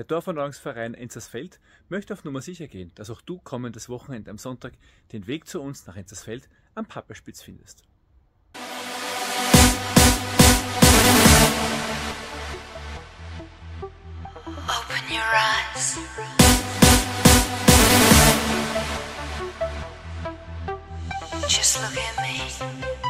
Der Dorfwanderungsverein Enzersfeld möchte auf Nummer sicher gehen, dass auch du kommendes Wochenende am Sonntag den Weg zu uns nach Enzersfeld am Papperspitz findest. Open your eyes. Just look at me.